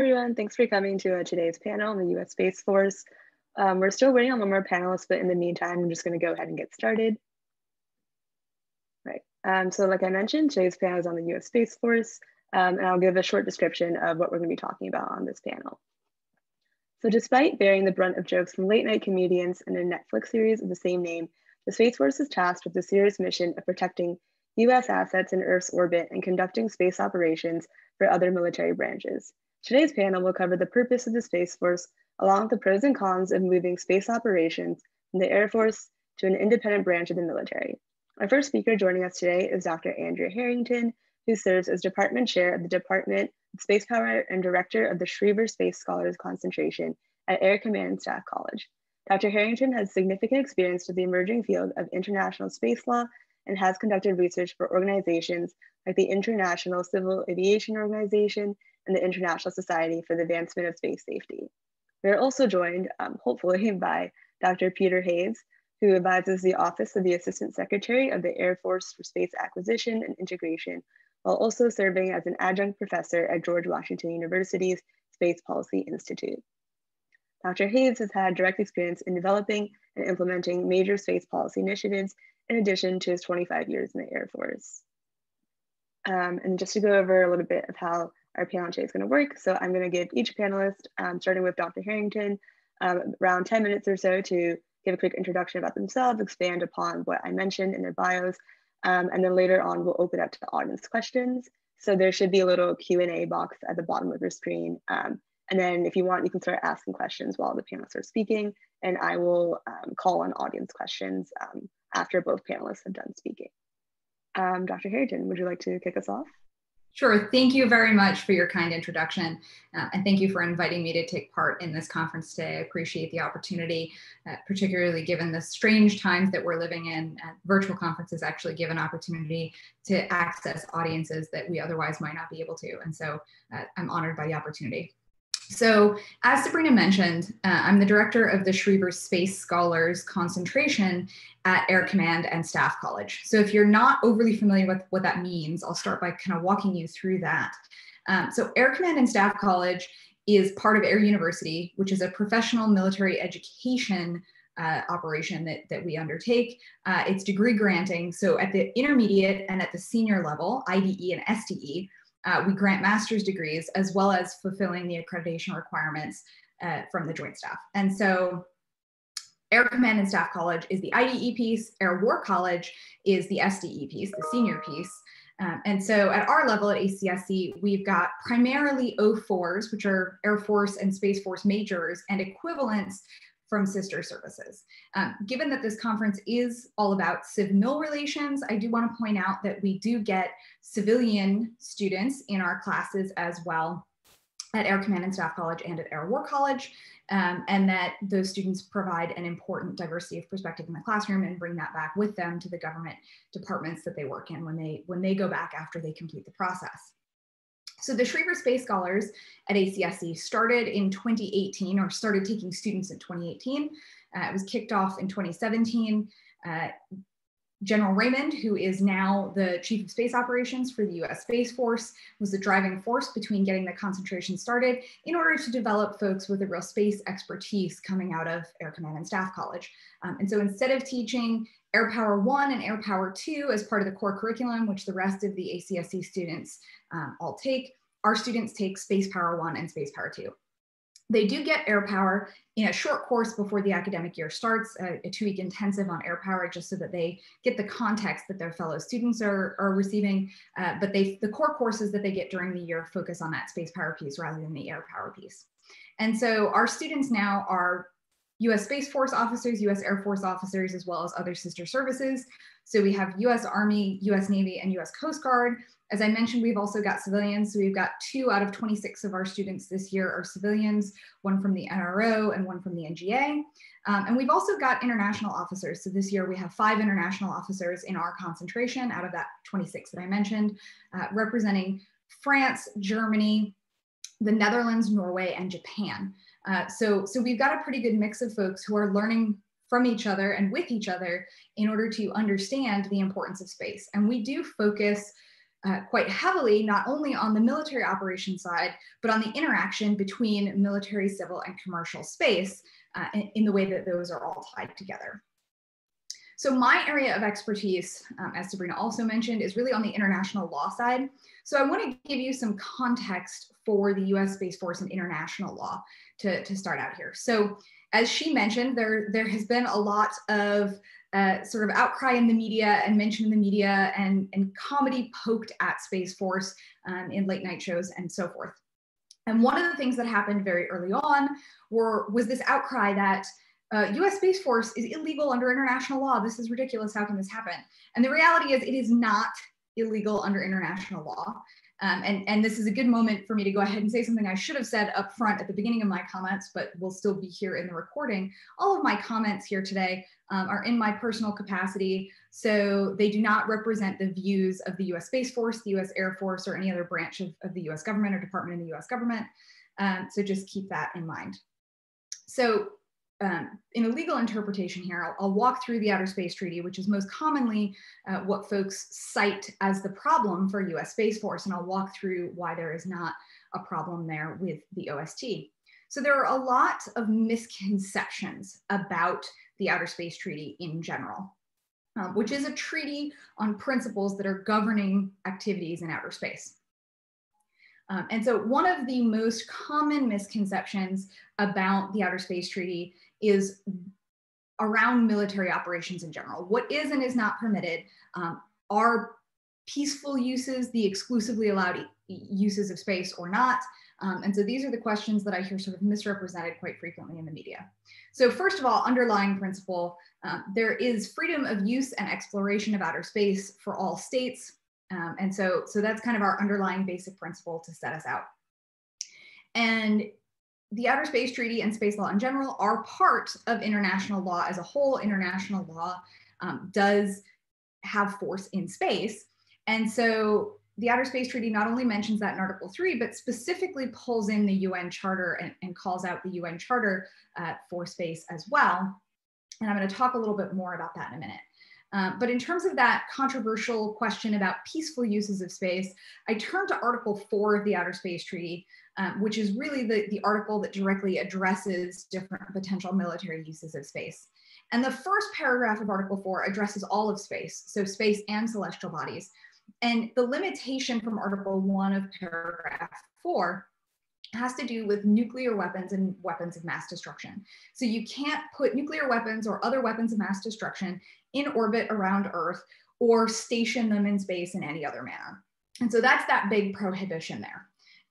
everyone. Thanks for coming to uh, today's panel on the U.S. Space Force. Um, we're still waiting on one more panelist, but in the meantime, I'm just going to go ahead and get started. Right. Um, so like I mentioned, today's panel is on the U.S. Space Force, um, and I'll give a short description of what we're going to be talking about on this panel. So despite bearing the brunt of jokes from late night comedians and a Netflix series of the same name, the Space Force is tasked with the serious mission of protecting US assets in Earth's orbit and conducting space operations for other military branches. Today's panel will cover the purpose of the Space Force, along with the pros and cons of moving space operations from the Air Force to an independent branch of the military. Our first speaker joining us today is Dr. Andrea Harrington, who serves as Department Chair of the Department of Space Power and Director of the Schriever Space Scholars Concentration at Air Command and Staff College. Dr. Harrington has significant experience with the emerging field of international space law and has conducted research for organizations like the International Civil Aviation Organization and the International Society for the Advancement of Space Safety. We are also joined, um, hopefully, by Dr. Peter Hays, who advises the Office of the Assistant Secretary of the Air Force for Space Acquisition and Integration, while also serving as an adjunct professor at George Washington University's Space Policy Institute. Dr. Hays has had direct experience in developing and implementing major space policy initiatives in addition to his 25 years in the Air Force. Um, and just to go over a little bit of how our panel today is going to work. So I'm going to give each panelist, um, starting with Dr. Harrington, um, around 10 minutes or so to give a quick introduction about themselves, expand upon what I mentioned in their bios, um, and then later on we'll open up to audience questions. So there should be a little Q&A box at the bottom of your screen. Um, and then if you want, you can start asking questions while the panelists are speaking, and I will um, call on audience questions after both panelists have done speaking. Dr. Harrington, would you like to kick us off? Sure. Thank you very much for your kind introduction. Uh, and thank you for inviting me to take part in this conference today. I appreciate the opportunity, uh, particularly given the strange times that we're living in. Uh, virtual conferences actually give an opportunity to access audiences that we otherwise might not be able to. And so uh, I'm honored by the opportunity. So, as Sabrina mentioned, uh, I'm the director of the Schriever Space Scholars Concentration at Air Command and Staff College. So, if you're not overly familiar with what that means, I'll start by kind of walking you through that. Um, so, Air Command and Staff College is part of Air University, which is a professional military education uh, operation that, that we undertake. Uh, it's degree granting. So, at the intermediate and at the senior level, IDE and SDE, uh, we grant master's degrees as well as fulfilling the accreditation requirements uh, from the Joint Staff. And so Air Command and Staff College is the IDE piece, Air War College is the SDE piece, the senior piece. Um, and so at our level at ACSC, we've got primarily O4s, which are Air Force and Space Force majors, and equivalents from sister services. Um, given that this conference is all about civil relations, I do want to point out that we do get civilian students in our classes as well at Air Command and Staff College and at Air War College, um, and that those students provide an important diversity of perspective in the classroom and bring that back with them to the government departments that they work in when they when they go back after they complete the process. So the Schriever Space Scholars at ACSC started in 2018 or started taking students in 2018. Uh, it was kicked off in 2017. Uh, General Raymond, who is now the Chief of Space Operations for the US Space Force, was the driving force between getting the concentration started in order to develop folks with a real space expertise coming out of Air Command and Staff College. Um, and so instead of teaching Air Power 1 and Air Power 2 as part of the core curriculum, which the rest of the ACSC students um, all take, our students take Space Power 1 and Space Power 2. They do get air power in a short course before the academic year starts, a, a two-week intensive on air power, just so that they get the context that their fellow students are, are receiving. Uh, but they, the core courses that they get during the year focus on that space power piece rather than the air power piece. And so our students now are US Space Force officers, US Air Force officers, as well as other sister services. So we have US Army, US Navy, and US Coast Guard. As I mentioned, we've also got civilians. So we've got two out of 26 of our students this year are civilians, one from the NRO and one from the NGA. Um, and we've also got international officers. So this year we have five international officers in our concentration out of that 26 that I mentioned, uh, representing France, Germany, the Netherlands, Norway, and Japan. Uh, so, so we've got a pretty good mix of folks who are learning from each other and with each other in order to understand the importance of space. And we do focus uh, quite heavily, not only on the military operations side, but on the interaction between military, civil, and commercial space uh, in, in, the way that those are all tied together. So my area of expertise, um, as Sabrina also mentioned, is really on the international law side. So I want to give you some context for the US Space Force and international law to, to start out here. So as she mentioned, there, there has been a lot of uh, sort of outcry in the media and mention in the media and, and comedy poked at Space Force um, in late night shows and so forth. And one of the things that happened very early on were, was this outcry that uh, US Space Force is illegal under international law. This is ridiculous. How can this happen? And the reality is, it is not illegal under international law. Um, and, and this is a good moment for me to go ahead and say something I should have said up front at the beginning of my comments, but will still be here in the recording. All of my comments here today um, are in my personal capacity, so they do not represent the views of the US Space Force, the US Air Force, or any other branch of, of the US government or department in the US government. Um, so just keep that in mind. So um, in a legal interpretation here, I'll, I'll, walk through the Outer Space Treaty, which is most commonly uh, what folks cite as the problem for US Space Force, and I'll walk through why there is not a problem there with the OST. So there are a lot of misconceptions about the Outer Space Treaty in general, um, which is a treaty on principles that are governing activities in outer space. Um, and so one of the most common misconceptions about the Outer Space Treaty is around military operations in general. What is and is not permitted um, are peaceful uses the exclusively allowed uses of space or not? Um, and so these are the questions that I hear sort of misrepresented quite frequently in the media. So first of all, underlying principle, um, there is freedom of use and exploration of outer space for all states. Um, and so, so that's kind of our underlying basic principle to set us out. And the Outer Space Treaty and space law in general are part of international law as a whole. International law um, does have force in space. And so the Outer Space Treaty not only mentions that in Article 3, but specifically pulls in the UN Charter and, and calls out the UN Charter uh, for space as well. And I'm going to talk a little bit more about that in a minute. Um, but in terms of that controversial question about peaceful uses of space, I turn to Article 4 of the Outer Space Treaty, um, which is really the, the article that directly addresses different potential military uses of space. And the first paragraph of Article 4 addresses all of space, so space and celestial bodies. And the limitation from Article 1 of paragraph 4 has to do with nuclear weapons and weapons of mass destruction. So you can't put nuclear weapons or other weapons of mass destruction in orbit around Earth or station them in space in any other manner. And so that's that big prohibition there.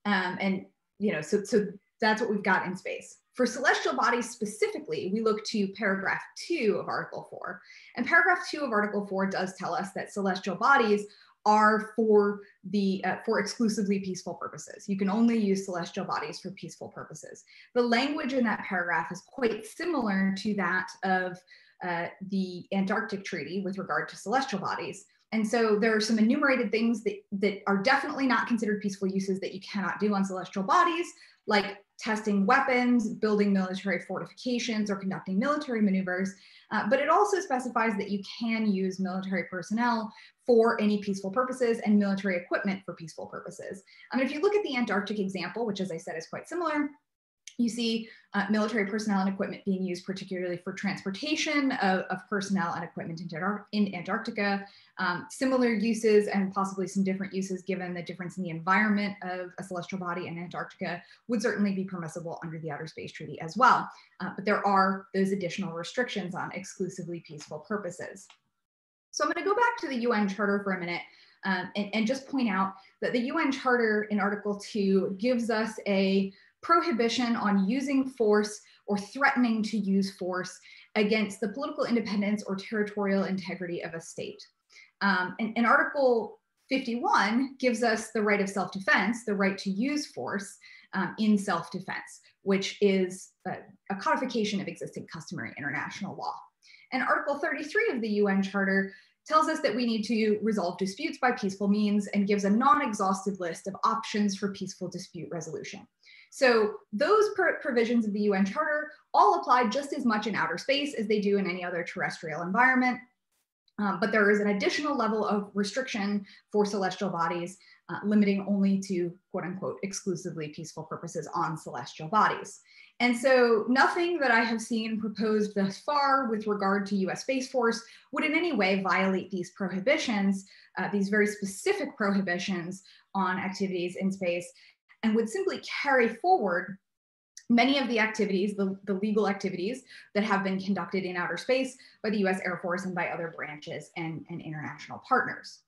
Um, and, you know, so, so that's what we've got in space. For celestial bodies specifically, we look to paragraph two of Article 4. And paragraph two of Article 4 does tell us that celestial bodies are for the uh, for exclusively peaceful purposes. You can only use celestial bodies for peaceful purposes. The language in that paragraph is quite similar to that of uh, the Antarctic Treaty with regard to celestial bodies. And so there are some enumerated things that, that are definitely not considered peaceful uses that you cannot do on celestial bodies, like testing weapons, building military fortifications, or conducting military maneuvers. Uh, but it also specifies that you can use military personnel for any peaceful purposes and military equipment for peaceful purposes. I mean, if you look at the Antarctic example, which as I said is quite similar, you see uh, military personnel and equipment being used particularly for transportation of, of personnel and equipment in, Antarctica. Um, similar uses and possibly some different uses given the difference in the environment of a celestial body in Antarctica would certainly be permissible under the Outer Space Treaty as well. Uh, but there are those additional restrictions on exclusively peaceful purposes. So I'm going to go back to the UN Charter for a minute um, and, and just point out that the UN Charter in Article 2 gives us a prohibition on using force or threatening to use force against the political independence or territorial integrity of a state. Um, and, and, Article 51 gives us the right of self defense, the right to use force um, in self defense, which is a, a codification of existing customary international law. And Article 33 of the UN Charter tells us that we need to resolve disputes by peaceful means and gives a non exhaustive list of options for peaceful dispute resolution. So those provisions of the UN Charter all apply just as much in outer space as they do in any other terrestrial environment. Um, but there is an additional level of restriction for celestial bodies, uh, limiting only to quote unquote exclusively peaceful purposes on celestial bodies. And so nothing that I have seen proposed thus far with regard to US Space Force would in any way violate these prohibitions, uh, these very specific prohibitions on activities in space, and would simply carry forward many of the activities, the, the legal activities that have been conducted in outer space by the US Air Force and by other branches and, and international partners.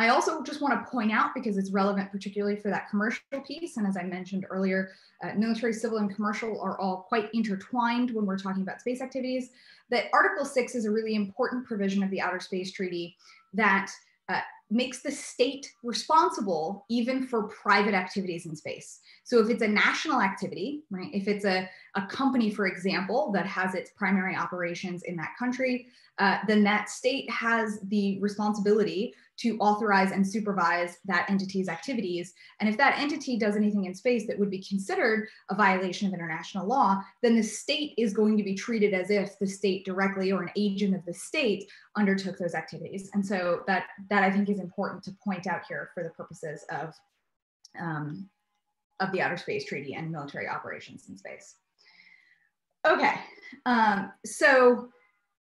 I also just want to point out, because it's relevant particularly for that commercial piece, and as I mentioned earlier, uh, military, civil, and commercial are all quite intertwined when we're talking about space activities, that Article 6 is a really important provision of the Outer Space Treaty that uh, makes the state responsible even for private activities in space. So if it's a national activity, right, if it's a, a company, for example, that has its primary operations in that country, uh, then that state has the responsibility to authorize and supervise that entity's activities. And if that entity does anything in space that would be considered a violation of international law, then the state is going to be treated as if the state directly or an agent of the state undertook those activities. And so that, that I think is important to point out here for the purposes of, um, of the Outer Space Treaty and military operations in space. Okay, um, so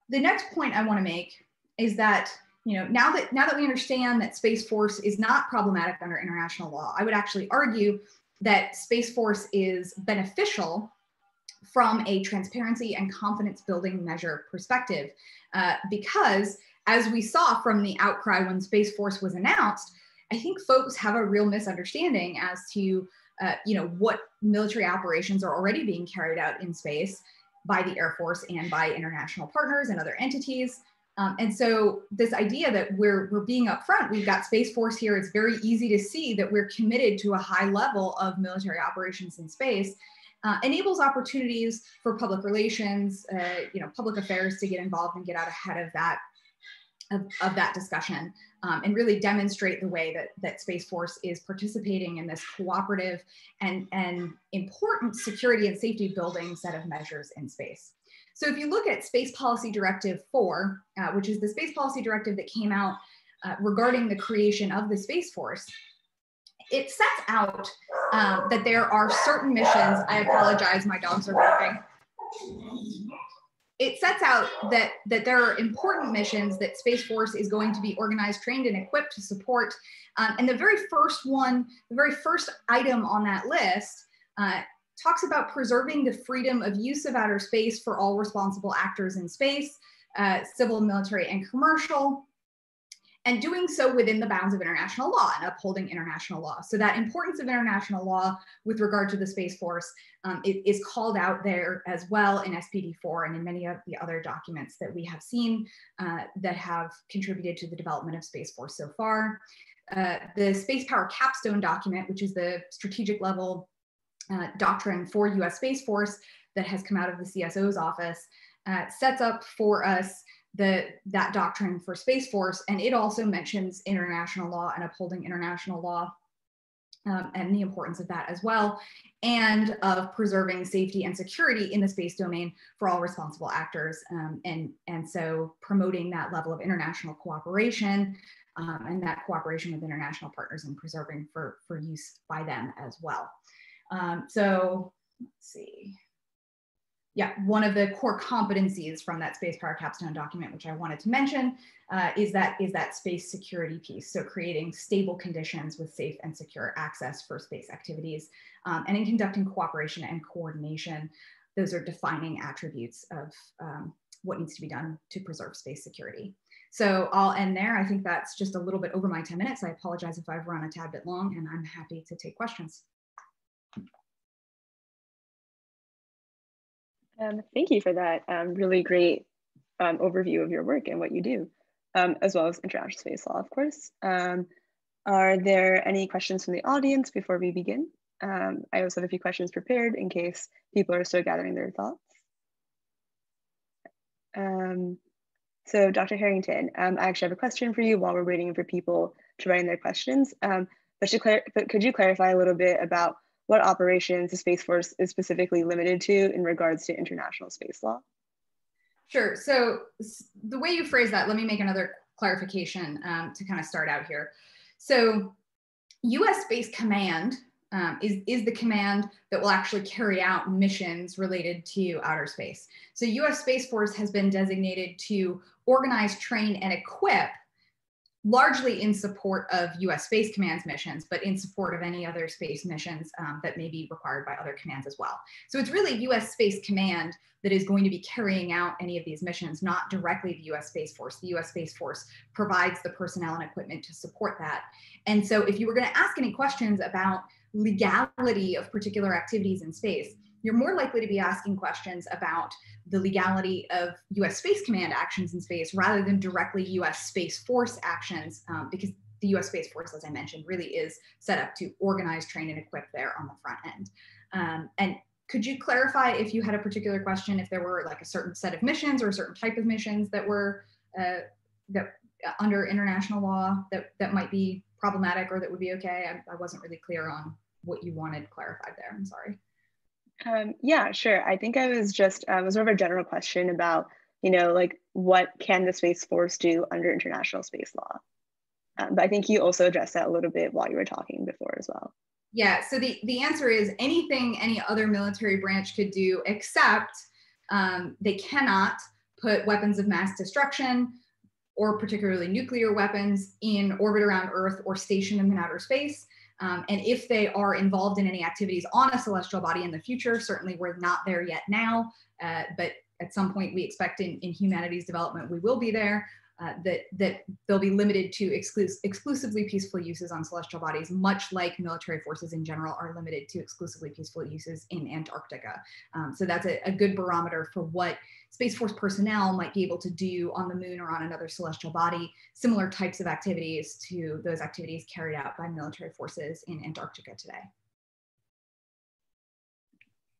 the next point I wanna make is that you know, now that now that we understand that Space Force is not problematic under international law, I would actually argue that Space Force is beneficial from a transparency and confidence building measure perspective, uh, because as we saw from the outcry when Space Force was announced, I think folks have a real misunderstanding as to uh, you know what military operations are already being carried out in space by the Air Force and by international partners and other entities. Um, and so this idea that we're, we're being upfront, we've got Space Force here, it's very easy to see that we're committed to a high level of military operations in space, uh, enables opportunities for public relations, uh, you know, public affairs to get involved and get out ahead of that, of, of that discussion um, and really demonstrate the way that, that Space Force is participating in this cooperative and, and important security and safety building set of measures in space. So if you look at Space Policy Directive 4, uh, which is the space policy directive that came out uh, regarding the creation of the Space Force, it sets out um, that there are certain missions. I apologize, my dogs are barking. It sets out that, that there are important missions that Space Force is going to be organized, trained, and equipped to support. Um, and the very first one, the very first item on that list uh, talks about preserving the freedom of use of outer space for all responsible actors in space, uh, civil, military, and commercial, and doing so within the bounds of international law and upholding international law. So that importance of international law with regard to the Space Force um, is called out there as well in SPD4 and in many of the other documents that we have seen uh, that have contributed to the development of Space Force so far. Uh, the Space Power Capstone document, which is the strategic level uh, doctrine for US Space Force that has come out of the CSO's office uh, sets up for us the, that doctrine for Space Force. And it also mentions international law and upholding international law um, and the importance of that as well, and of preserving safety and security in the space domain for all responsible actors. Um, and, and so promoting that level of international cooperation um, and that cooperation with international partners and preserving for, for use by them as well. Um, so let's see. Yeah, one of the core competencies from that space power capstone document, which I wanted to mention, uh, is that is that space security piece. So creating stable conditions with safe and secure access for space activities, um, and in conducting cooperation and coordination, those are defining attributes of um, what needs to be done to preserve space security. So I'll end there. I think that's just a little bit over my 10 minutes. I apologize if I've run a tad bit long and I'm happy to take questions. Um, thank you for that um, really great um, overview of your work and what you do, um, as well as international space law, of course. Um, are there any questions from the audience before we begin? Um, I also have a few questions prepared in case people are still gathering their thoughts. so Dr. Harrington, I actually have a question for you while we're waiting for people to write in their questions. but, but could you clarify a little bit about what operations the Space Force is specifically limited to in regards to international space law? Sure. So the way you phrase that, let me make another clarification um, to kind of start out here. So US Space Command um, is, is the command that will actually carry out missions related to outer space. So US Space Force has been designated to organize, train, and equip largely in support of US Space Command's missions, but in support of any other space missions um, that may be required by other commands as well. So it's really US Space Command that is going to be carrying out any of these missions, not directly the US Space Force. The US Space Force provides the personnel and equipment to support that. And so if you were gonna ask any questions about legality of particular activities in space, you're more likely to be asking questions about the legality of US Space Command actions in space rather than directly US Space Force actions, um, because the US Space Force, as I mentioned, really is set up to organize, train, and equip there on the front end. Um, and could you clarify if you had a particular question, if there were like a certain set of missions or a certain type of missions that were uh, that uh, under international law that, that might be problematic or that would be okay? I, I wasn't really clear on what you wanted clarified there. I'm sorry. Um, yeah, sure. I think I was just um, it was sort of a general question about you know like what can the Space Force do under international space law. Um, but I think you also addressed that a little bit while you were talking before as well. Yeah. So the the answer is anything any other military branch could do, except um, they cannot put weapons of mass destruction or particularly nuclear weapons in orbit around Earth or station them in outer space. Um, and if they are involved in any activities on a celestial body in the future, certainly we're not there yet now, uh, but at some point we expect in, in humanity's development we will be there. Uh, that that they'll be limited to exclus- exclusively peaceful uses on celestial bodies, much like military forces in general are limited to exclusively peaceful uses in Antarctica. Um, so that's a, a, good barometer for what Space Force personnel might be able to do on the moon or on another celestial body, similar types of activities to those activities carried out by military forces in Antarctica today.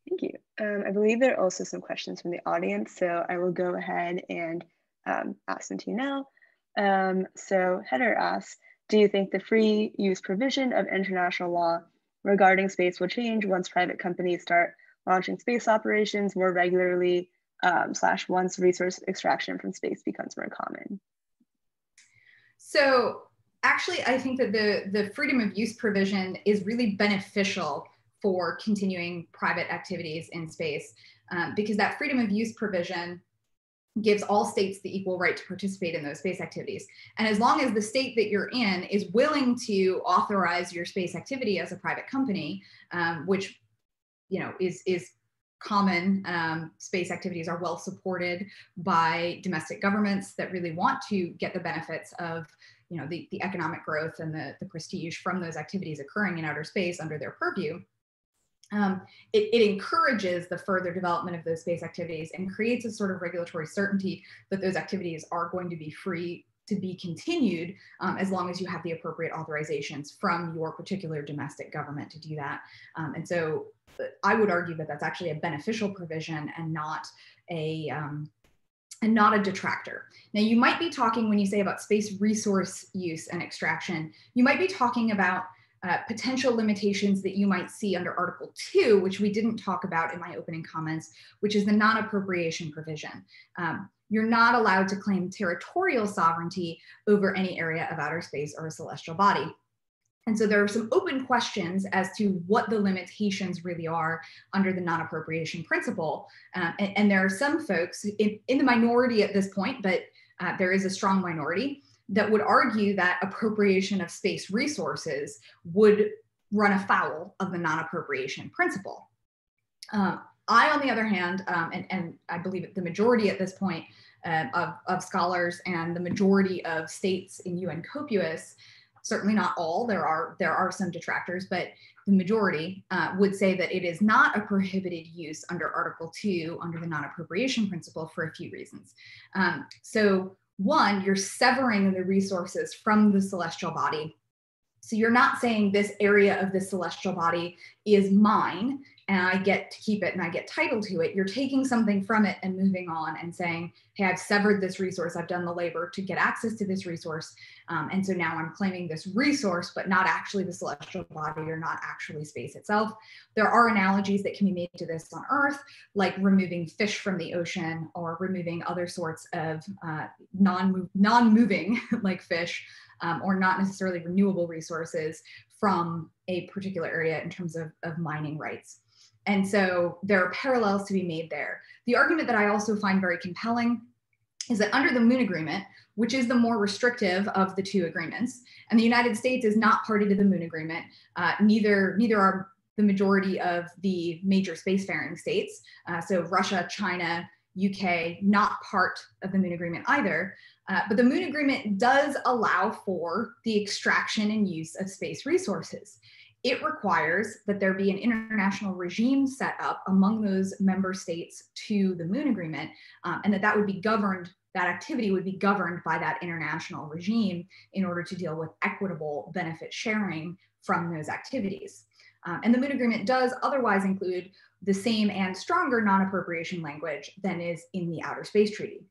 Thank you. Um, I believe there are also some questions from the audience, so I will go ahead and um, ask them to you now. Um, so Heather asks, do you think the free use provision of international law regarding space will change once private companies start launching space operations more regularly um, slash once resource extraction from space becomes more common? So actually, I think that the, the freedom of use provision is really beneficial for continuing private activities in space um, because that freedom of use provision gives all states the equal right to participate in those space activities. And as long as the state that you're in is willing to authorize your space activity as a private company, um, which you know is is common um, space activities are well supported by domestic governments that really want to get the benefits of you know the, the economic growth and the, the prestige from those activities occurring in outer space under their purview um, it, it, encourages the further development of those space activities and creates a sort of regulatory certainty that those activities are going to be free to be continued um, as long as you have the appropriate authorizations from your particular domestic government to do that. Um, and so uh, I would argue that that's actually a beneficial provision and not a um, and not a detractor. Now, you might be talking when you say about space resource use and extraction, you might be talking about uh, potential limitations that you might see under Article 2, which we didn't talk about in my opening comments, which is the non appropriation provision. Um, you're not allowed to claim territorial sovereignty over any area of outer space or a celestial body. And so there are some open questions as to what the limitations really are under the non appropriation principle. Um, and, and, there are some folks in, in, the minority at this point, but uh, there is a strong minority that would argue that appropriation of space resources would run afoul of the non appropriation principle. Um, I, on the other hand, um, and, and, I believe the majority at this point uh, of, of scholars and the majority of states in UN COPUOS, certainly not all, there are, there are some detractors, but the majority uh, would say that it is not a prohibited use under Article 2 under the non appropriation principle for a few reasons. Um, so, one, you're severing the resources from the celestial body. So you're not saying this area of the celestial body is mine. And I get to keep it and I get title to it, you're taking something from it and moving on and saying, hey, I've severed this resource, I've done the labor to get access to this resource. Um, and so now I'm claiming this resource, but not actually the celestial body or not actually space itself. There are analogies that can be made to this on Earth, like removing fish from the ocean or removing other sorts of uh, non, non-moving like fish um, or not necessarily renewable resources from a particular area in terms of, of mining rights. And so there are parallels to be made there. The argument that I also find very compelling is that under the Moon Agreement, which is the more restrictive of the two agreements, and the United States is not party to the Moon Agreement, uh, neither, neither are the majority of the major spacefaring states. Uh, so Russia, China, UK, not part of the Moon Agreement either. Uh, but the Moon Agreement does allow for the extraction and use of space resources. It requires that there be an international regime set up among those member states to the Moon Agreement, um, and that that would be governed, that activity would be governed by that international regime in order to deal with equitable benefit sharing from those activities. Um, and the Moon Agreement does otherwise include the same and stronger non appropriation language than is in the Outer Space Treaty.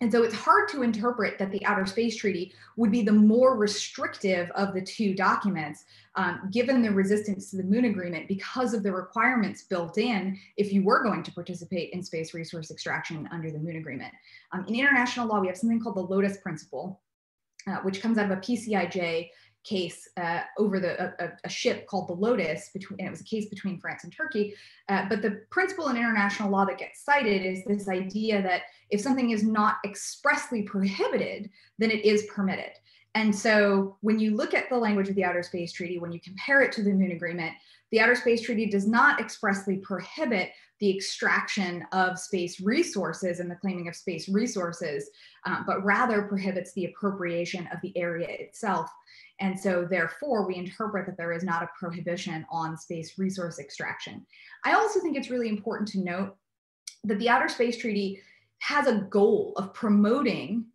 And so it's hard to interpret that the Outer Space Treaty would be the more restrictive of the two documents, um, given the resistance to the Moon Agreement because of the requirements built in if you were going to participate in space resource extraction under the Moon Agreement. Um, in international law, we have something called the Lotus Principle, uh, which comes out of a PCIJ case uh, over the a, a, ship called the Lotus between and it was a case between France and Turkey. Uh, but the principle in international law that gets cited is this idea that if something is not expressly prohibited, then it is permitted. And so when you look at the language of the Outer Space Treaty, when you compare it to the Moon Agreement, the Outer Space Treaty does not expressly prohibit the extraction of space resources and the claiming of space resources, uh, but rather prohibits the appropriation of the area itself. And so therefore we interpret that there is not a prohibition on space resource extraction. I also think it's really important to note that the Outer Space Treaty has a goal of promoting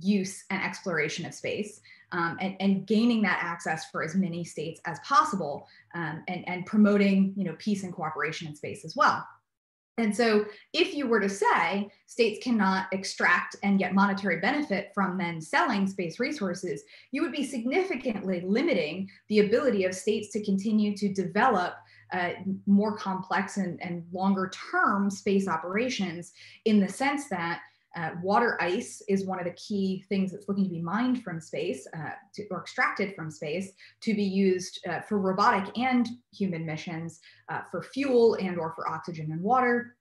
use and exploration of space um, and, and, gaining that access for as many states as possible um, and, and promoting you know, peace and cooperation in space as well. And so, if you were to say states cannot extract and get monetary benefit from then selling space resources, you would be significantly limiting the ability of states to continue to develop uh, more complex and, and longer term space operations in the sense that uh, water ice is one of the key things that's looking to be mined from space uh, to, or extracted from space to be used uh, for robotic and human missions uh, for fuel and or for oxygen and water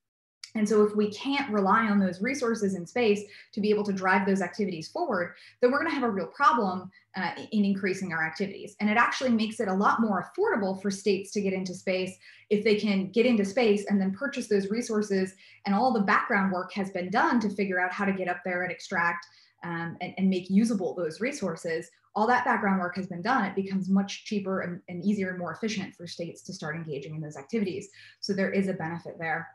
and so if we can't rely on those resources in space to be able to drive those activities forward, then we're going to have a real problem uh, in increasing our activities. And it actually makes it a lot more affordable for states to get into space if they can get into space and then purchase those resources. And all the background work has been done to figure out how to get up there and extract um, and, and, make usable those resources. All that background work has been done. It becomes much cheaper and, and easier and more efficient for states to start engaging in those activities. So there is a benefit there.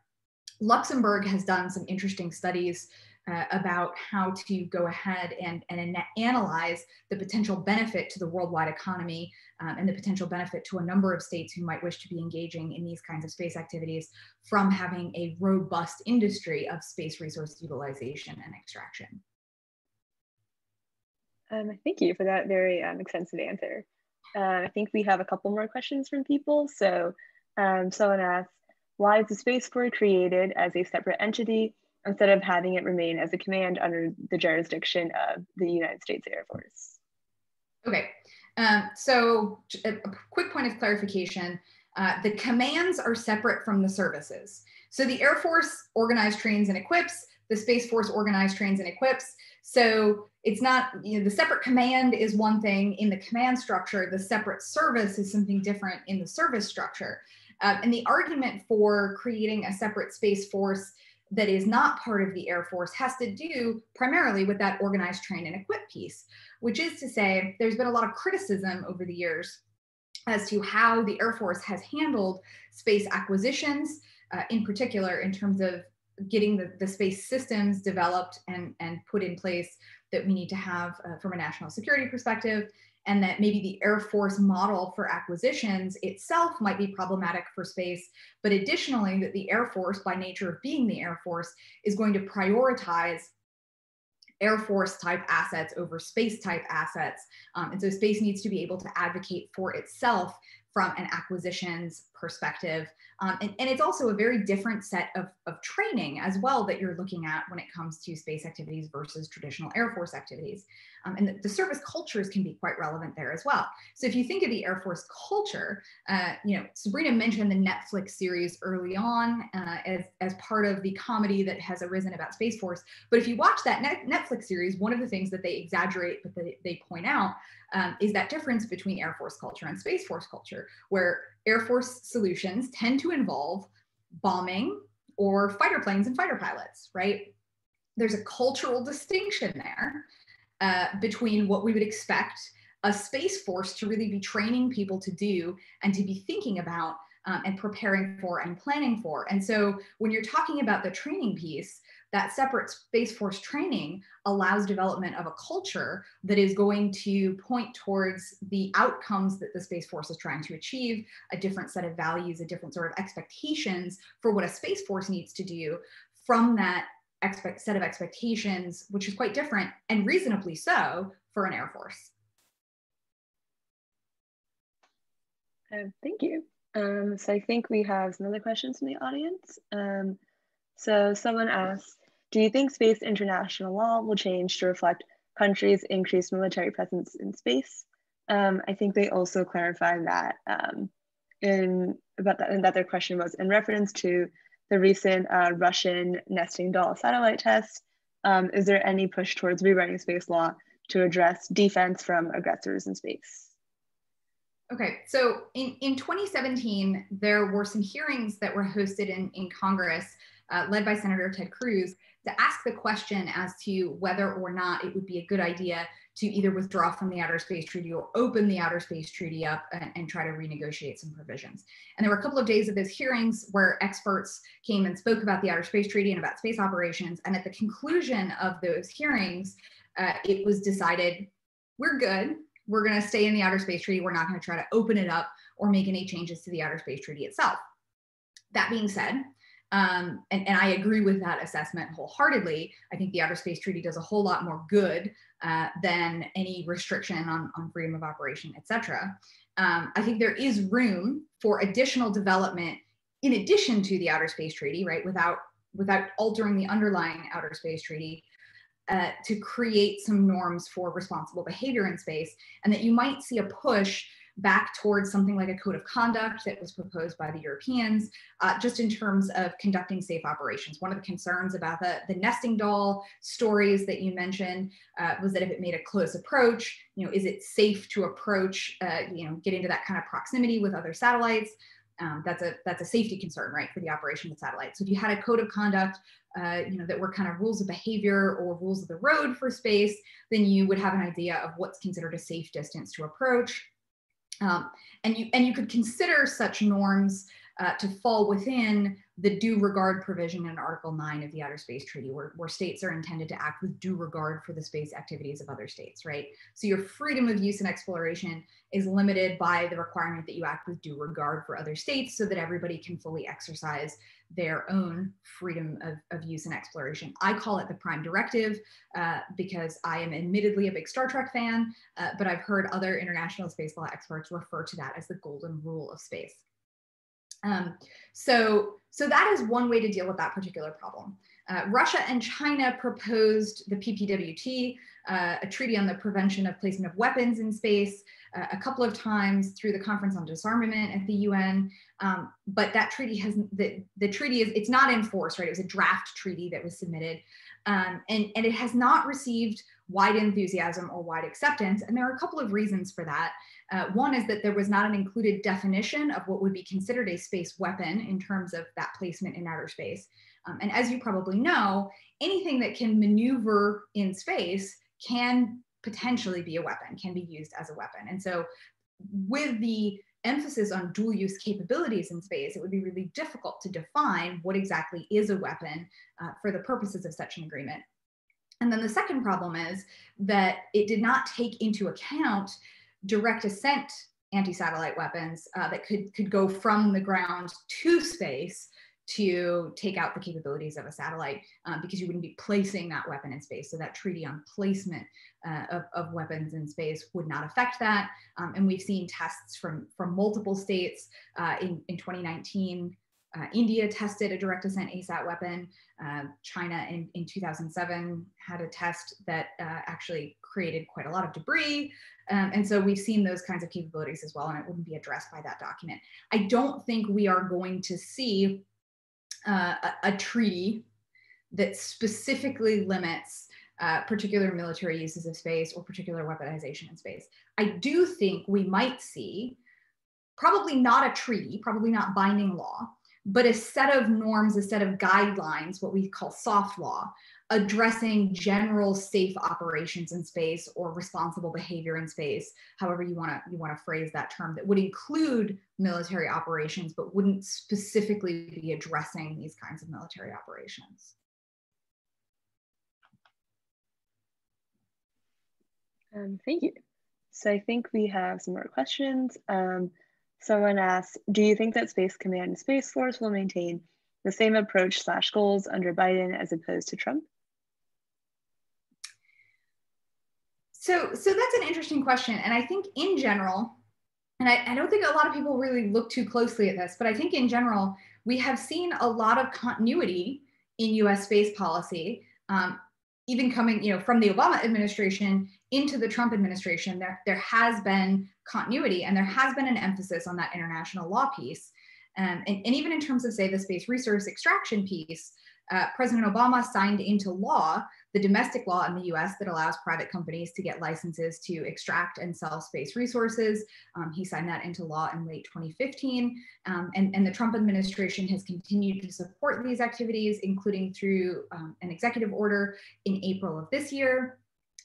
Luxembourg has done some interesting studies uh, about how to go ahead and, and analyze the potential benefit to the worldwide economy um, and the potential benefit to a number of states who might wish to be engaging in these kinds of space activities from having a robust industry of space resource utilization and extraction. Um, thank you for that very um, extensive answer. Uh, I think we have a couple more questions from people. So um, someone asked, why is the Space Force created as a separate entity instead of having it remain as a command under the jurisdiction of the United States Air Force? Okay, um, so a, a, quick point of clarification. Uh, the commands are separate from the services. So the Air Force organized, trains, and equips. The Space Force organized, trains, and equips. So it's not, you know, the separate command is one thing in the command structure. The separate service is something different in the service structure. Um, and the argument for creating a separate space force that is not part of the Air Force has to do primarily with that organized, train, and equip piece, which is to say, there's been a lot of criticism over the years as to how the Air Force has handled space acquisitions, uh, in particular, in terms of getting the, the space systems developed and, and put in place that we need to have uh, from a national security perspective, and that maybe the Air Force model for acquisitions itself might be problematic for space, but additionally, that the Air Force, by nature of being the Air Force, is going to prioritize Air Force type assets over space type assets. Um, and so space needs to be able to advocate for itself from an acquisitions perspective. Um, and, and, it's also a very different set of, of training as well that you're looking at when it comes to space activities versus traditional Air Force activities. Um, and the, the, service cultures can be quite relevant there as well. So if you think of the Air Force culture, uh, you know, Sabrina mentioned the Netflix series early on uh, as, as part of the comedy that has arisen about Space Force. But if you watch that Net Netflix series, one of the things that they exaggerate, but they, they point out um, is that difference between Air Force culture and Space Force culture, where Air Force solutions tend to involve bombing or fighter planes and fighter pilots, right? There's a cultural distinction there uh, between what we would expect a space force to really be training people to do and to be thinking about um, and preparing for and planning for. And so when you're talking about the training piece, that separate Space Force training allows development of a culture that is going to point towards the outcomes that the Space Force is trying to achieve, a different set of values, a different sort of expectations for what a Space Force needs to do from that expect, set of expectations, which is quite different and reasonably so for an Air Force. Um, thank you. Um, so I think we have some other questions from the audience. Um, so someone asks, do you think space international law will change to reflect countries' increased military presence in space? Um, I think they also clarified that um, in about that, and that their question was in reference to the recent uh, Russian nesting doll satellite test. Um, is there any push towards rewriting space law to address defense from aggressors in space? Okay, so in, in 2017, there were some hearings that were hosted in, in Congress uh, led by Senator Ted Cruz, to ask the question as to whether or not it would be a good idea to either withdraw from the Outer Space Treaty or open the Outer Space Treaty up and, and, try to renegotiate some provisions. And there were a couple of days of those hearings where experts came and spoke about the Outer Space Treaty and about space operations. And at the conclusion of those hearings, uh, it was decided we're good. We're going to stay in the Outer Space Treaty. We're not going to try to open it up or make any changes to the Outer Space Treaty itself. That being said, um, and, and, I agree with that assessment wholeheartedly. I think the Outer Space Treaty does a whole lot more good uh, than any restriction on, on freedom of operation, et cetera. Um, I think there is room for additional development in addition to the Outer Space Treaty, right? Without without altering the underlying Outer Space Treaty, uh, to create some norms for responsible behavior in space, and that you might see a push back towards something like a code of conduct that was proposed by the Europeans, uh, just in terms of conducting safe operations. One of the concerns about the, the nesting doll stories that you mentioned uh, was that if it made a close approach, you know, is it safe to approach, uh, you know, get into that kind of proximity with other satellites? Um, that's a that's a safety concern, right, for the operation of satellites. So if you had a code of conduct, uh, you know, that were kind of rules of behavior or rules of the road for space, then you would have an idea of what's considered a safe distance to approach um, and, you, and you could consider such norms uh, to fall within the due regard provision in Article 9 of the Outer Space Treaty, where, where states are intended to act with due regard for the space activities of other states, right? So your freedom of use and exploration is limited by the requirement that you act with due regard for other states so that everybody can fully exercise their own freedom of, of use and exploration. I call it the prime directive uh, because I am admittedly a big Star Trek fan, uh, but I've heard other international space law experts refer to that as the golden rule of space. Um, so, so that is one way to deal with that particular problem. Uh, Russia and China proposed the PPWT, uh, a treaty on the prevention of placement of weapons in space, uh, a couple of times through the Conference on Disarmament at the UN. Um, but that treaty has the, the treaty is it's not in force, right? It was a draft treaty that was submitted, um, and and it has not received wide enthusiasm or wide acceptance. And there are a couple of reasons for that. Uh, one is that there was not an included definition of what would be considered a space weapon in terms of that placement in outer space. Um, and as you probably know, anything that can maneuver in space can potentially be a weapon, can be used as a weapon. And so, with the emphasis on dual use capabilities in space, it would be really difficult to define what exactly is a weapon uh, for the purposes of such an agreement. And then the second problem is that it did not take into account direct ascent anti-satellite weapons uh, that could, could go from the ground to space to take out the capabilities of a satellite um, because you wouldn't be placing that weapon in space. So that treaty on placement uh, of, of, weapons in space would not affect that. Um, and we've seen tests from, from multiple states uh, in, in 2019. Uh, India tested a direct ascent ASAT weapon. Uh, China in, in 2007 had a test that uh, actually created quite a lot of debris. Um, and so we've seen those kinds of capabilities as well, and it wouldn't be addressed by that document. I don't think we are going to see uh, a, a, treaty that specifically limits uh, particular military uses of space or particular weaponization in space. I do think we might see, probably not a treaty, probably not binding law, but a set of norms, a set of guidelines, what we call soft law, addressing general safe operations in space or responsible behavior in space, however you want to you want to phrase that term, that would include military operations, but wouldn't specifically be addressing these kinds of military operations. Um, thank you. So I think we have some more questions. Um, someone asks, do you think that Space Command and Space Force will maintain the same approach slash goals under Biden as opposed to Trump? So, so that's an interesting question. And I think in general, and I, I, don't think a lot of people really look too closely at this, but I think in general, we have seen a lot of continuity in US space policy, um, even coming you know, from the Obama administration into the Trump administration. There, there has been continuity and there has been an emphasis on that international law piece. Um, and, and even in terms of, say, the space resource extraction piece, uh, President Obama signed into law the domestic law in the US that allows private companies to get licenses to extract and sell space resources. Um, he signed that into law in late 2015. Um, and, and the Trump administration has continued to support these activities, including through um, an executive order in April of this year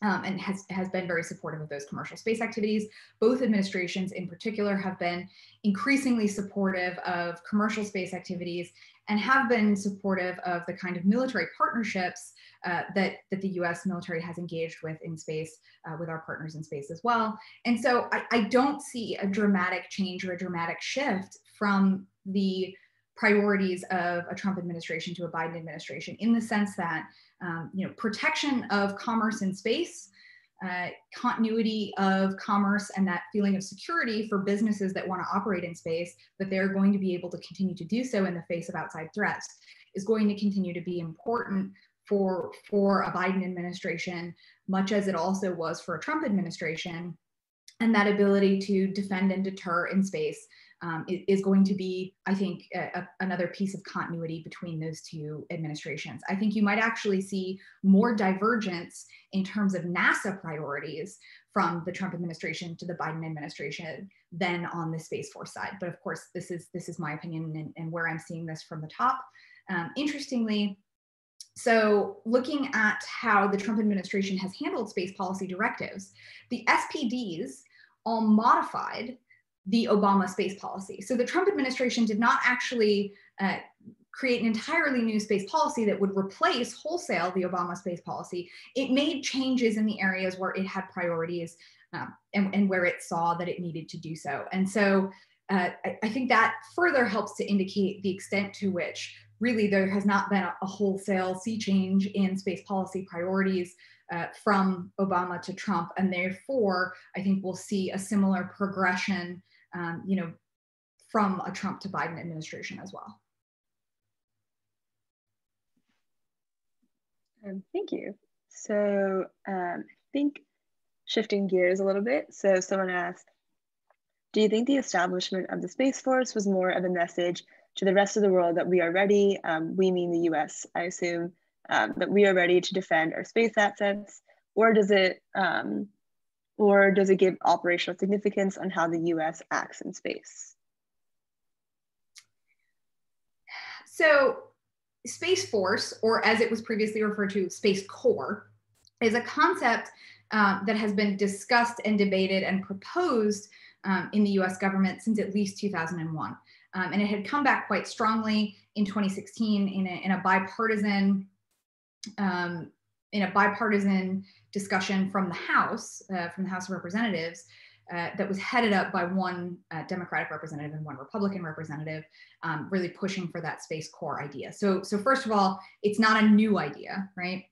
um, and has, has been very supportive of those commercial space activities. Both administrations in particular have been increasingly supportive of commercial space activities and have been supportive of the kind of military partnerships uh, that, that the US military has engaged with in space, uh, with our partners in space as well. And so I, I don't see a dramatic change or a dramatic shift from the priorities of a Trump administration to a Biden administration in the sense that um, you know protection of commerce in space, uh, continuity of commerce, and that feeling of security for businesses that want to operate in space, that they're going to be able to continue to do so in the face of outside threats, is going to continue to be important for for a Biden administration, much as it also was for a Trump administration. And that ability to defend and deter in space um, is going to be, I think, a, another piece of continuity between those two administrations. I think you might actually see more divergence in terms of NASA priorities from the Trump administration to the Biden administration than on the Space Force side. But of course, this is this is my opinion and, and where I'm seeing this from the top. Um, interestingly, so looking at how the Trump administration has handled space policy directives, the SPDs all modified the Obama space policy. So the Trump administration did not actually uh, create an entirely new space policy that would replace wholesale the Obama space policy. It made changes in the areas where it had priorities um, and, and, where it saw that it needed to do so. And so uh, I, I, think that further helps to indicate the extent to which really there has not been a, a wholesale sea change in space policy priorities uh, from Obama to Trump. And therefore, I think we'll see a similar progression um, you know, from a Trump to Biden administration as well. Um, thank you. So um, I think shifting gears a little bit. So someone asked, do you think the establishment of the Space Force was more of a message to the rest of the world that we are ready, um, we mean the US, I assume, um, that we are ready to defend our space assets, or does it um, or does it give operational significance on how the US acts in space? So Space Force, or as it was previously referred to, Space Corps, is a concept um, that has been discussed and debated and proposed um, in the US government since at least 2001. Um, and it had come back quite strongly in 2016 in a, in a bipartisan um, in a bipartisan discussion from the House, uh, from the House of Representatives, uh, that was headed up by one uh, Democratic representative and one Republican representative, um, really pushing for that Space Corps idea. So, so first of all, it's not a new idea, right?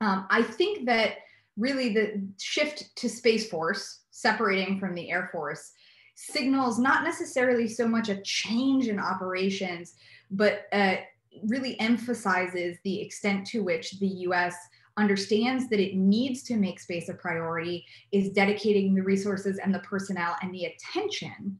Um, I think that really the shift to Space Force, separating from the Air Force, signals not necessarily so much a change in operations, but uh, really emphasizes the extent to which the US understands that it needs to make space a priority, is dedicating the resources and the personnel and the attention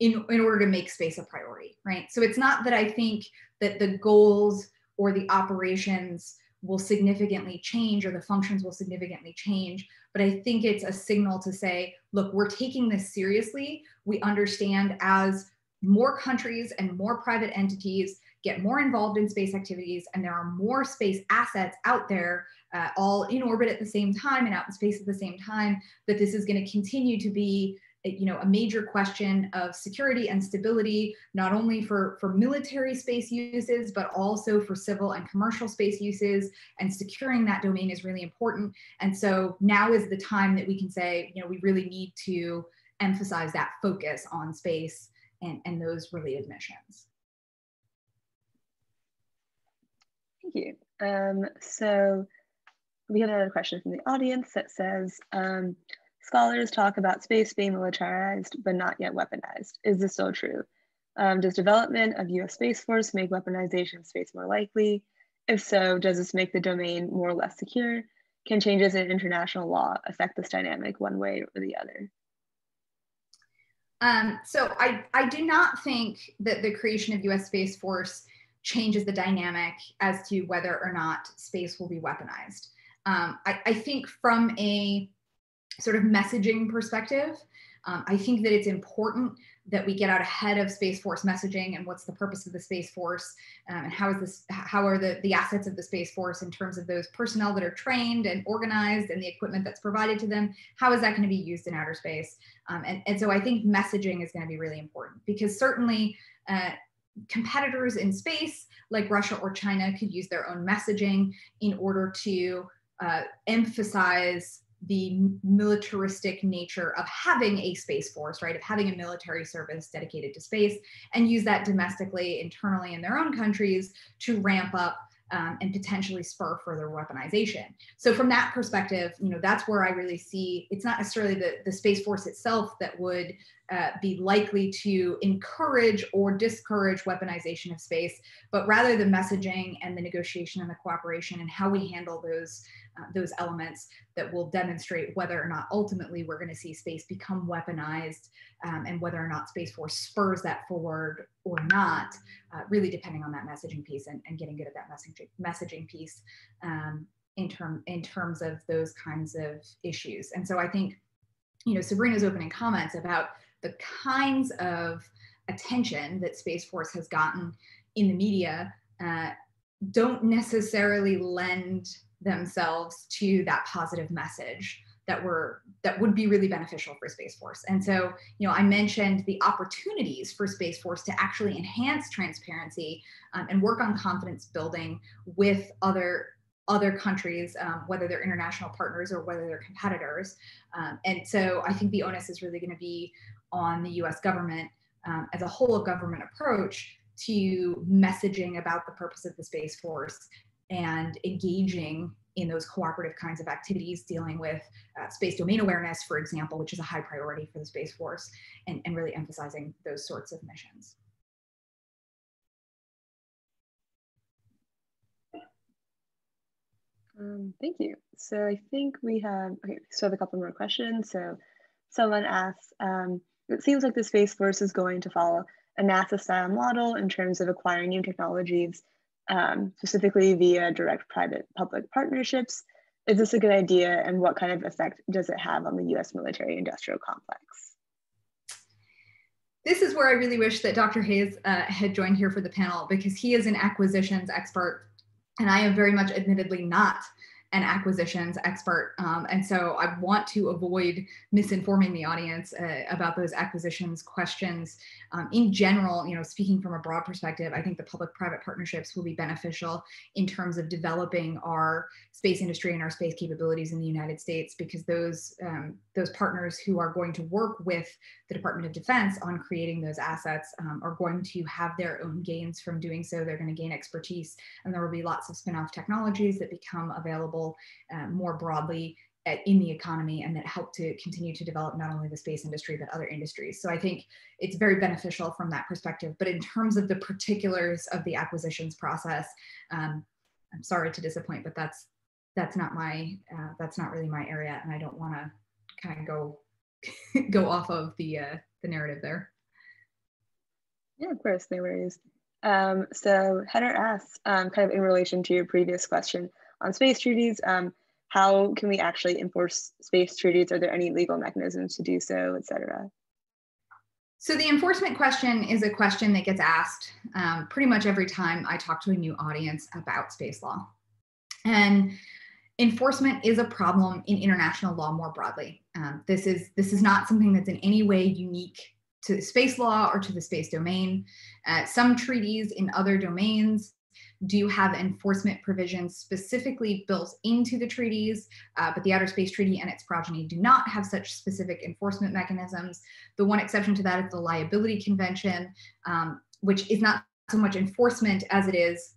in, in order to make space a priority, right? So it's not that I think that the goals or the operations will significantly change or the functions will significantly change, but I think it's a signal to say, look, we're taking this seriously. We understand as more countries and more private entities get more involved in space activities and there are more space assets out there uh, all in orbit at the same time and out in space at the same time that this is going to continue to be you know a major question of security and stability not only for for military space uses but also for civil and commercial space uses and securing that domain is really important. And so now is the time that we can say you know we really need to emphasize that focus on space and and those related missions thank you um, so we have another question from the audience that says, um, scholars talk about space being militarized, but not yet weaponized. Is this still true? Um, does development of US Space Force make weaponization of space more likely? If so, does this make the domain more or less secure? Can changes in international law affect this dynamic one way or the other? Um, so I, I do not think that the creation of US Space Force changes the dynamic as to whether or not space will be weaponized um, I, I, think from a sort of messaging perspective, um, I think that it's important that we get out ahead of Space Force messaging and what's the purpose of the Space Force um, and how is this, how are the, the assets of the Space Force in terms of those personnel that are trained and organized and the equipment that's provided to them, how is that going to be used in outer space? Um, and, and so I think messaging is going to be really important because certainly uh, competitors in space like Russia or China could use their own messaging in order to uh, emphasize the militaristic nature of having a space force, right? Of having a military service dedicated to space and use that domestically, internally in their own countries to ramp up um, and potentially spur further weaponization. So from that perspective, you know, that's where I really see it's not necessarily the, the Space Force itself that would uh, be likely to encourage or discourage weaponization of space, but rather the messaging and the negotiation and the cooperation and how we handle those uh, those elements that will demonstrate whether or not ultimately we're going to see space become weaponized um, and whether or not Space Force spurs that forward or not, uh, really depending on that messaging piece and, and getting good at that messaging, messaging piece um, in, term, in terms of those kinds of issues. And so I think, you know, Sabrina's opening comments about the kinds of attention that Space Force has gotten in the media uh, don't necessarily lend themselves to that positive message that were that would be really beneficial for space force. And so you know i mentioned the opportunities for space force to actually enhance transparency um, and work on confidence building with other other countries um, whether they're international partners or whether they're competitors. Um, and so i think the onus is really going to be on the us government um, as a whole of government approach to messaging about the purpose of the space force and engaging in those cooperative kinds of activities, dealing with uh, space domain awareness, for example, which is a high priority for the Space Force, and, and really emphasizing those sorts of missions. Um, thank you. So I think we have, okay, so have a couple more questions. So someone asks, um, it seems like the Space Force is going to follow a NASA style model in terms of acquiring new technologies um, specifically via direct private public partnerships. Is this a good idea and what kind of effect does it have on the US military industrial complex? This is where I really wish that Dr. Hays uh, had joined here for the panel because he is an acquisitions expert and I am very much admittedly not. An acquisitions expert. Um, and so I want to avoid misinforming the audience uh, about those acquisitions questions. Um, in general, you know, speaking from a broad perspective, I think the public-private partnerships will be beneficial in terms of developing our space industry and our space capabilities in the United States, because those um, those partners who are going to work with the Department of Defense on creating those assets um, are going to have their own gains from doing so. They're going to gain expertise, and there will be lots of spin-off technologies that become available uh, more broadly at, in the economy and that help to continue to develop not only the space industry but other industries. So I think it's very beneficial from that perspective. But in terms of the particulars of the acquisitions process, um, I'm sorry to disappoint, but that's that's not my uh, that's not really my area, and I don't want to kind of go go off of the uh, the narrative there. Yeah, of course, no worries. Um, so Heather asks, um, kind of in relation to your previous question on space treaties, um, how can we actually enforce space treaties? Are there any legal mechanisms to do so, et cetera? So the enforcement question is a question that gets asked um, pretty much every time I talk to a new audience about space law. And enforcement is a problem in international law more broadly. Um, this is this is not something that's in any way unique to space law or to the space domain. Uh, some treaties in other domains do you have enforcement provisions specifically built into the treaties, uh, but the Outer Space Treaty and its progeny do not have such specific enforcement mechanisms. The one exception to that is the Liability Convention, um, which is not so much enforcement as it is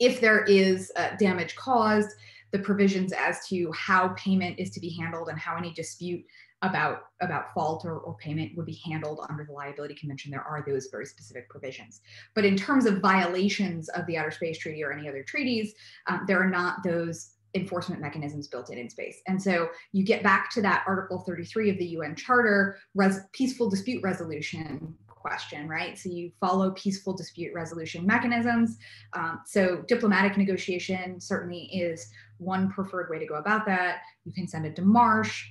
if there is uh, damage caused, the provisions as to how payment is to be handled and how any dispute about about fault or, or payment would be handled under the liability convention there are those very specific provisions but in terms of violations of the outer space treaty or any other treaties um, there are not those enforcement mechanisms built in in space and so you get back to that article 33 of the un charter res- peaceful dispute resolution question, right? So you follow peaceful dispute resolution mechanisms. Um, so diplomatic negotiation certainly is one preferred way to go about that. You can send it to Marsh.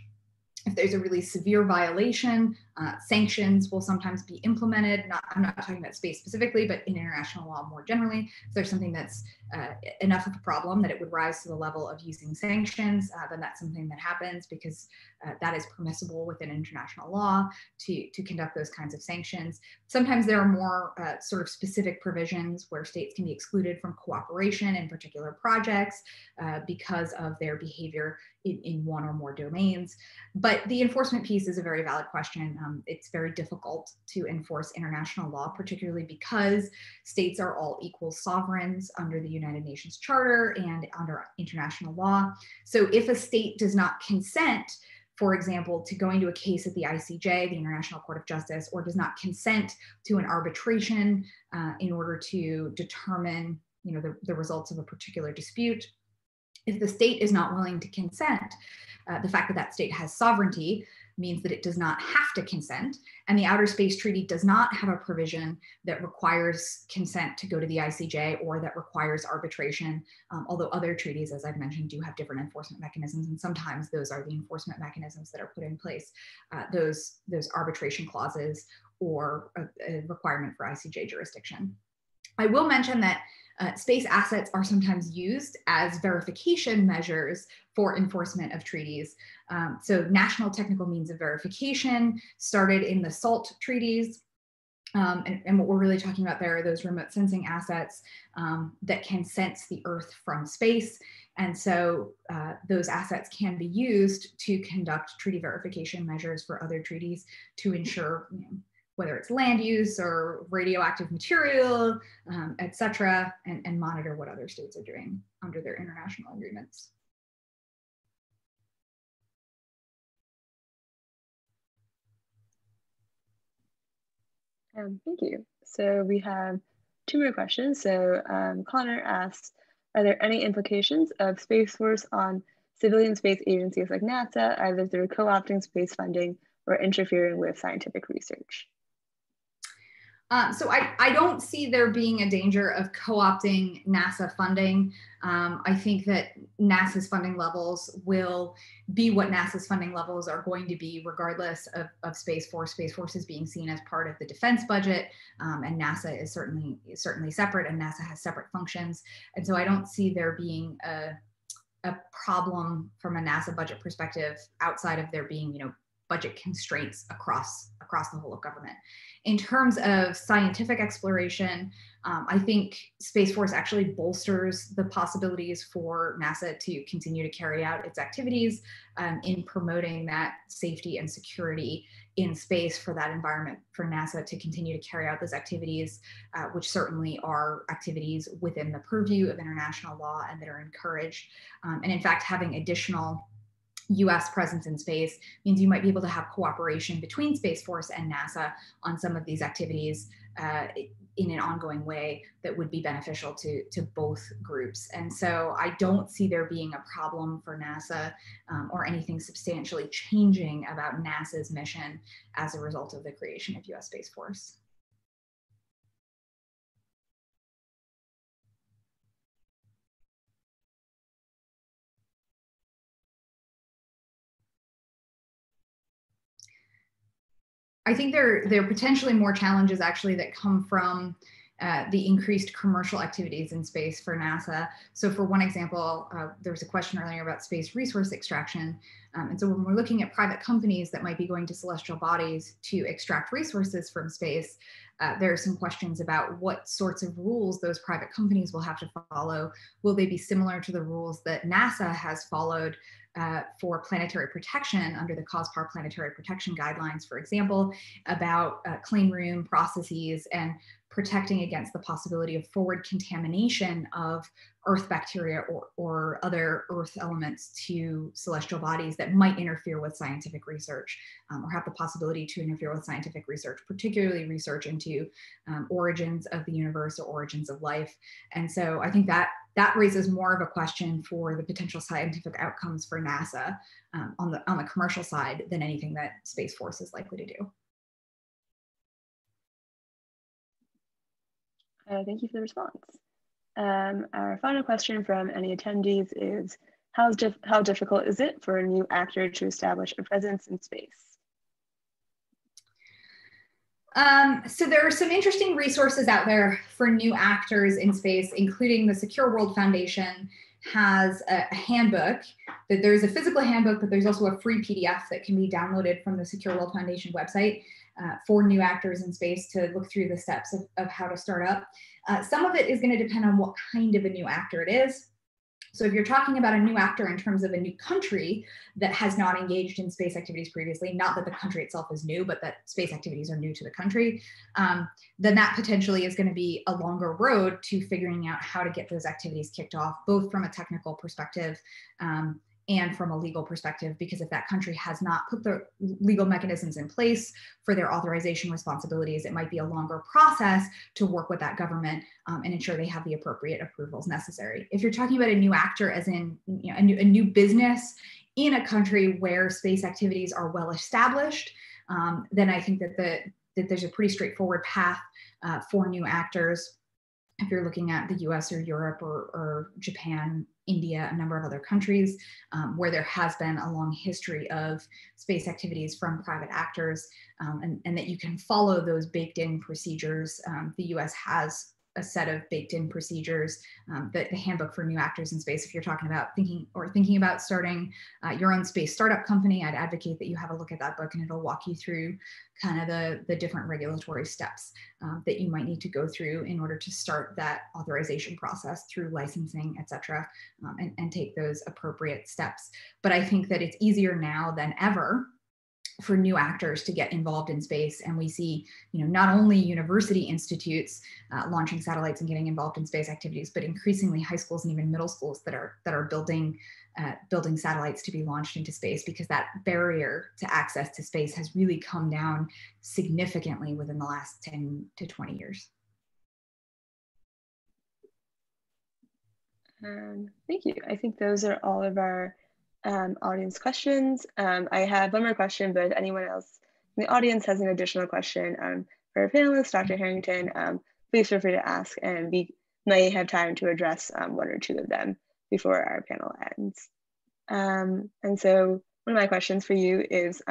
If there's a really severe violation, uh, sanctions will sometimes be implemented. Not, I'm not talking about space specifically, but in international law more generally. If there's something that's uh, enough of a problem that it would rise to the level of using sanctions, uh, then that's something that happens because uh, that is permissible within international law to, to conduct those kinds of sanctions. Sometimes there are more uh, sort of specific provisions where states can be excluded from cooperation in particular projects because of their behavior in, in one or more domains. But the enforcement piece is a very valid question. Um, um, it's very difficult to enforce international law, particularly because states are all equal sovereigns under the United Nations Charter and under international law. So if a state does not consent, for example, to going to a case at the ICJ, the International Court of Justice, or does not consent to an arbitration uh, in order to determine you know, the, the results of a particular dispute, if the state is not willing to consent, uh, the fact that that state has sovereignty means that it does not have to consent. And the Outer Space Treaty does not have a provision that requires consent to go to the ICJ or that requires arbitration, um, although other treaties, as I've mentioned, do have different enforcement mechanisms. And sometimes those are the enforcement mechanisms that are put in place, uh, those, those arbitration clauses or a, a requirement for ICJ jurisdiction. I will mention that uh, space assets are sometimes used as verification measures for enforcement of treaties. Um, so national technical means of verification started in the SALT treaties. Um, and, and, what we're really talking about there are those remote sensing assets um, that can sense the Earth from space. And so uh, those assets can be used to conduct treaty verification measures for other treaties to ensure you know, whether it's land use or radioactive material, um, et cetera, and, and monitor what other states are doing under their international agreements. Um, thank you. So we have two more questions. So um, Connor asks, are there any implications of Space Force on civilian space agencies like NASA, either through co-opting space funding or interfering with scientific research? Uh, so I, I don't see there being a danger of co-opting NASA funding. Um, I think that NASA's funding levels will be what NASA's funding levels are going to be regardless of, of Space Force. Space Force is being seen as part of the defense budget um, and NASA is certainly certainly separate and NASA has separate functions. And so I don't see there being a, a problem from a NASA budget perspective outside of there being, you know, budget constraints across across the whole of government. In terms of scientific exploration, um, I think Space Force actually bolsters the possibilities for NASA to continue to carry out its activities um, in promoting that safety and security in space for that environment for NASA to continue to carry out those activities, uh, which certainly are activities within the purview of international law and that are encouraged. Um, and in fact, having additional US presence in space means you might be able to have cooperation between Space Force and NASA on some of these activities uh, in an ongoing way that would be beneficial to, to both groups. And so I don't see there being a problem for NASA um, or anything substantially changing about NASA's mission as a result of the creation of US Space Force. I think there, there are potentially more challenges actually that come from uh, the increased commercial activities in space for NASA. So for one example, uh, there was a question earlier about space resource extraction. Um, and so when we're looking at private companies that might be going to celestial bodies to extract resources from space, uh, there are some questions about what sorts of rules those private companies will have to follow. Will they be similar to the rules that NASA has followed uh, for planetary protection under the COSPAR planetary protection guidelines, for example, about uh, clean room processes and protecting against the possibility of forward contamination of earth bacteria or, or other earth elements to celestial bodies that might interfere with scientific research um, or have the possibility to interfere with scientific research, particularly research into um, origins of the universe or origins of life. And so I think that that raises more of a question for the potential scientific outcomes for NASA um, on the on the commercial side than anything that Space Force is likely to do. Uh, thank you for the response. Um, our final question from any attendees is, how, dif how difficult is it for a new actor to establish a presence in space? Um, so there are some interesting resources out there for new actors in space, including the Secure World Foundation has a, handbook that there's a physical handbook, but there's also a free PDF that can be downloaded from the Secure World Foundation website uh, for new actors in space to look through the steps of, of how to start up. Uh, some of it is going to depend on what kind of a new actor it is. So if you're talking about a new actor in terms of a new country that has not engaged in space activities previously, not that the country itself is new, but that space activities are new to the country, um, then that potentially is going to be a longer road to figuring out how to get those activities kicked off, both from a technical perspective um, and from a legal perspective, because if that country has not put the legal mechanisms in place for their authorization responsibilities, it might be a longer process to work with that government um, and ensure they have the appropriate approvals necessary. If you're talking about a new actor, as in you know, a, new, a new business in a country where space activities are well established, um, then I think that the that there's a pretty straightforward path uh, for new actors if you're looking at the US or Europe or, or Japan, India, a number of other countries um, where there has been a long history of space activities from private actors, um, and, and, that you can follow those baked in procedures. Um, the US has a set of baked in procedures, um, the, the, handbook for new actors in space. If you're talking about thinking or thinking about starting uh, your own space startup company, I'd advocate that you have a look at that book and it'll walk you through kind of the, the different regulatory steps um, that you might need to go through in order to start that authorization process through licensing, et cetera, um, and, and take those appropriate steps. But I think that it's easier now than ever for new actors to get involved in space. And we see you know not only university institutes uh, launching satellites and getting involved in space activities but increasingly high schools and even middle schools that are that are building uh, building satellites to be launched into space because that barrier to access to space has really come down significantly within the last 10 to 20 years. Um, thank you. I think those are all of our um, audience questions. Um, I have one more question, but if anyone else in the audience has an additional question um, for our panelists, Dr. Harrington, um, please feel free to ask and we may have time to address um, one or two of them before our panel ends. Um, and so one of my questions for you is,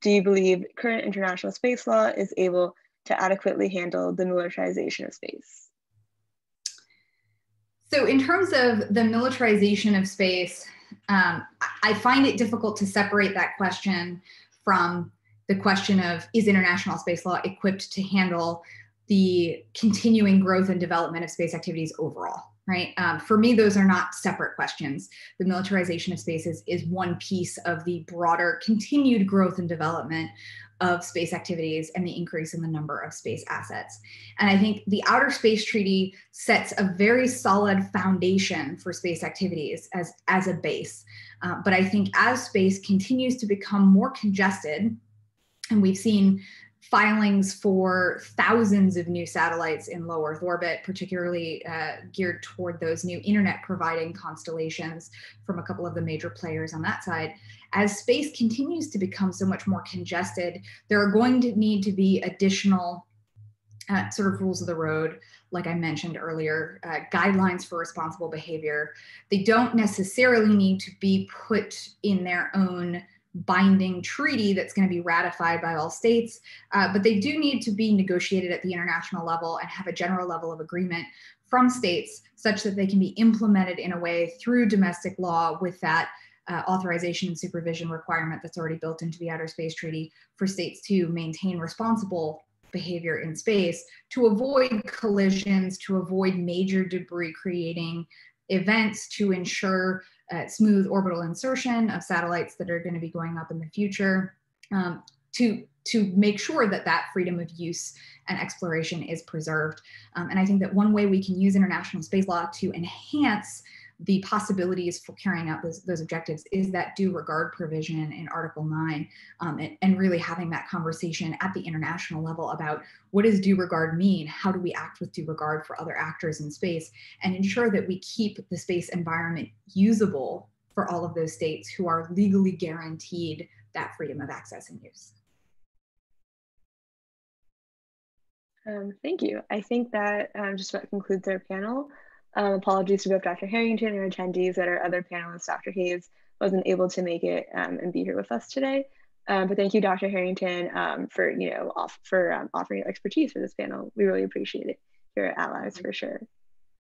do you believe current international space law is able to adequately handle the militarization of space? So, in terms of the militarization of space, um, I find it difficult to separate that question from the question of is international space law equipped to handle the continuing growth and development of space activities overall right? Um, for me those are not separate questions. The militarization of spaces is one piece of the broader continued growth and development of space activities and the increase in the number of space assets. And I think the Outer Space Treaty sets a very solid foundation for space activities as, as a base. Uh, but I think as space continues to become more congested, and we've seen filings for thousands of new satellites in low Earth orbit, particularly uh, geared toward those new internet providing constellations from a couple of the major players on that side. As space continues to become so much more congested, there are going to need to be additional uh, sort of rules of the road, like I mentioned earlier, uh, guidelines for responsible behavior. They don't necessarily need to be put in their own binding treaty that's going to be ratified by all states, uh, but they do need to be negotiated at the international level and have a general level of agreement from states such that they can be implemented in a way through domestic law with that uh, authorization and supervision requirement that's already built into the Outer Space Treaty for states to maintain responsible behavior in space to avoid collisions, to avoid major debris creating events, to ensure uh, smooth orbital insertion of satellites that are going to be going up in the future um, to to make sure that that freedom of use and exploration is preserved. Um, and I think that one way we can use international space law to enhance the possibilities for carrying out those, those objectives is that due regard provision in Article 9, um, and, and, really having that conversation at the international level about what does due regard mean? How do we act with due regard for other actors in space and ensure that we keep the space environment usable for all of those states who are legally guaranteed that freedom of access and use. Um, thank you. I think that um, just about concludes our panel. Um, apologies to both Dr. Harrington and our attendees that our other panelist, Dr. Hays, wasn't able to make it um, and be here with us today. Um, but thank you, Dr. Harrington, um, for you know off, for um, offering your expertise for this panel. We really appreciate it here at Allies for sure.